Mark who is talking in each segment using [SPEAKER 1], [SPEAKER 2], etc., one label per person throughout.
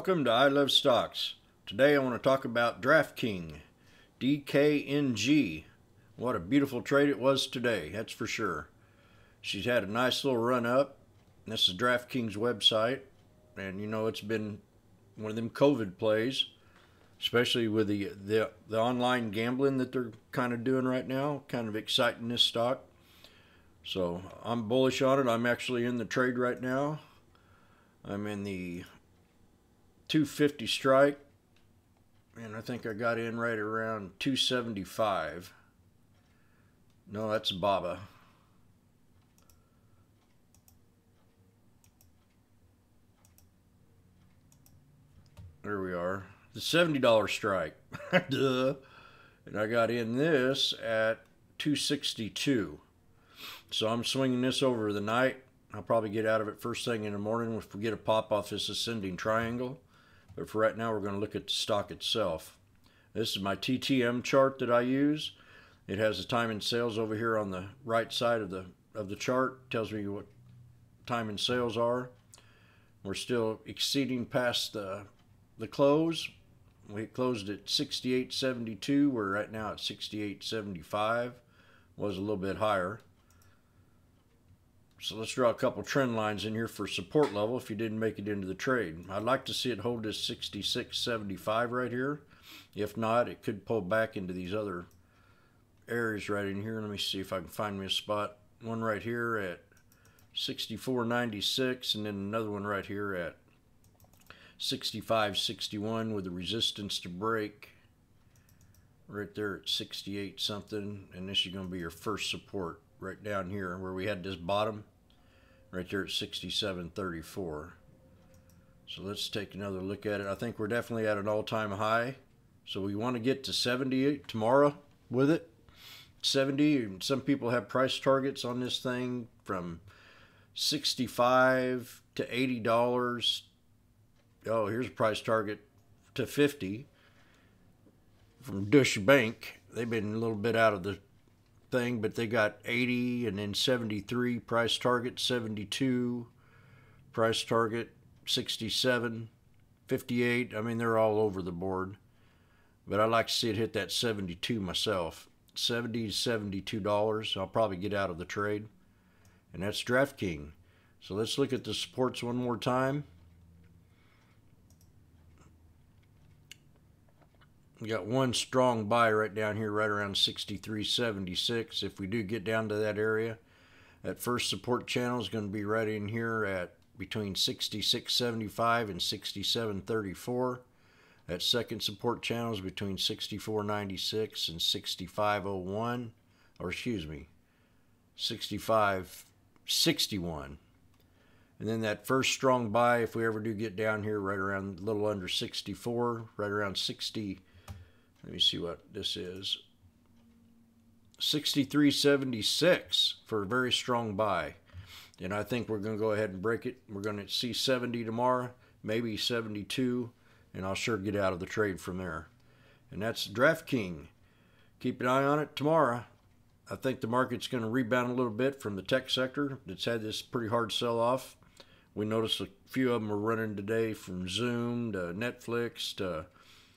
[SPEAKER 1] Welcome to I Love Stocks. Today I want to talk about DraftKings, DKNG. What a beautiful trade it was today, that's for sure. She's had a nice little run up. This is DraftKings website, and you know it's been one of them COVID plays, especially with the the, the online gambling that they're kind of doing right now, kind of exciting this stock. So I'm bullish on it. I'm actually in the trade right now. I'm in the 250 strike, and I think I got in right around 275. No, that's Baba. There we are. The $70 strike. Duh. And I got in this at 262. So I'm swinging this over the night. I'll probably get out of it first thing in the morning if we get a pop off this ascending triangle. But for right now, we're going to look at the stock itself. This is my TTM chart that I use. It has the time and sales over here on the right side of the of the chart. It tells me what time and sales are. We're still exceeding past the the close. We closed at 68.72. We're right now at 68.75. Was a little bit higher. So let's draw a couple trend lines in here for support level if you didn't make it into the trade. I'd like to see it hold this 66.75 right here. If not, it could pull back into these other areas right in here. Let me see if I can find me a spot. One right here at 64.96 and then another one right here at 65.61 with the resistance to break right there at 68 something and this is going to be your first support right down here where we had this bottom right there at 67.34. So let's take another look at it. I think we're definitely at an all-time high. So we want to get to 70 tomorrow with it. 70, some people have price targets on this thing from 65 to $80. Oh, here's a price target to 50 from Deutsche Bank. They've been a little bit out of the thing, but they got 80 and then 73 price target, 72 price target, 67, 58. I mean, they're all over the board. But I like to see it hit that 72 myself. 70 to 72 dollars. I'll probably get out of the trade. And that's DraftKings. So let's look at the supports one more time. We got one strong buy right down here, right around 63.76. If we do get down to that area, that first support channel is going to be right in here at between 66.75 and 67.34. That second support channel is between 64.96 and 65.01, or excuse me, 65.61. And then that first strong buy, if we ever do get down here, right around a little under 64, right around 60. Let me see what this is. 63.76 for a very strong buy. And I think we're going to go ahead and break it. We're going to see 70 tomorrow, maybe 72, and I'll sure get out of the trade from there. And that's DraftKings. Keep an eye on it tomorrow. I think the market's going to rebound a little bit from the tech sector. that's had this pretty hard sell off. We noticed a few of them were running today from Zoom to Netflix to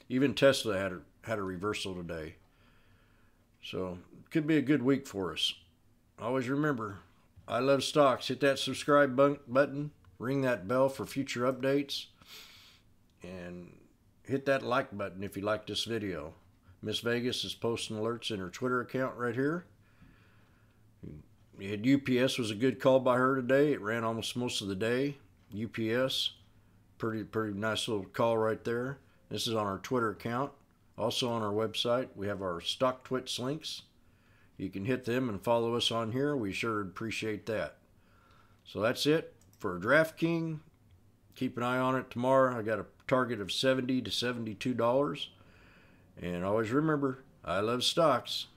[SPEAKER 1] even Tesla had had a reversal today. So could be a good week for us. Always remember, I love stocks. Hit that subscribe button, ring that bell for future updates, and hit that like button if you like this video. Miss Vegas is posting alerts in her Twitter account right here. UPS was a good call by her today. It ran almost most of the day. UPS, pretty pretty nice little call right there. This is on our Twitter account. Also on our website, we have our stock StockTwits links. You can hit them and follow us on here. We sure appreciate that. So that's it for DraftKings. Keep an eye on it tomorrow. I got a target of 70 to 72 dollars. And always remember, I love stocks.